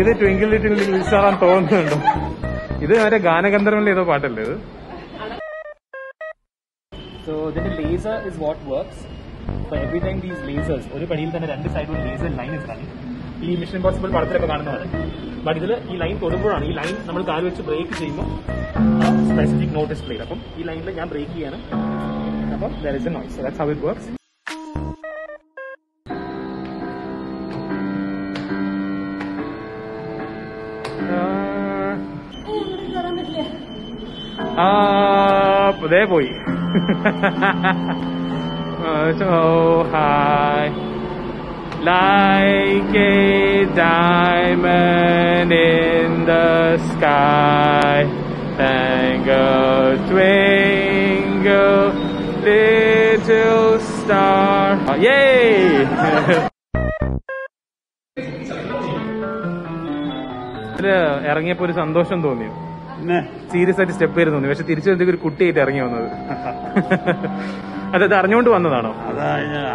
ഇത് twinkle little ആണെന്ന് തോന്നുന്നുണ്ടോ. ഇത് മറ്റേ ഗാനഗന്ധർവന്റെ ഏതോ പാട്ടല്ലേ ഇത്? സോ ഇതിന്റെ laser is what works every time these lasers ഒരു പടിയിൽ തന്നെ രണ്ട് സൈഡിലും ലേസർ ലൈൻ റണ്ണിങ് ഈ മിഷൻ ഇമ്പോസിബിൾ പടത്തിലൊക്കെ കാണുന്നതാണ്. ബട്ട് ഇതിൽ ഈ ലൈൻ തൊടുമ്പോഴാണ് ഈ ലൈൻ നമ്മൾ കാൽ വെച്ച് ബ്രേക്ക് ചെയ്യുമ്പോൾ സ്പെസിഫിക് നോട്ടീസ് പ്ലേ അപ്പം ഈ ലൈനിൽ ഞാൻ ബ്രേക്ക് ചെയ്യാണ്. whenever there is a noise. So that's how it works. Uh, uh, uh, there oh like a diamond in the sky tango twin little star. Oh, yay! ഇറങ്ങിയപ്പോ ഒരു സന്തോഷം തോന്നി പിന്നെ സീരിയസ് ആയിട്ട് സ്റ്റെപ്പ് ചെയ്ത് തോന്നി. പക്ഷെ തിരിച്ചു എന്തെങ്കിലും ഒരു കുട്ടിയായിട്ട് ഇറങ്ങി വന്നത്. അതായത് അറിഞ്ഞുകൊണ്ട് വന്നതാണോ?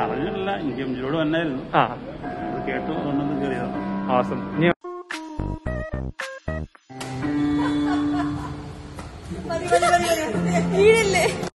അറിഞ്ഞില്ല എനിക്ക് വന്നായിരുന്നു. ആ. കേട്ടു കൊണ്ടൊന്ന് കയറിയതാണ് ആസം ഇനി വീഴല്ലേ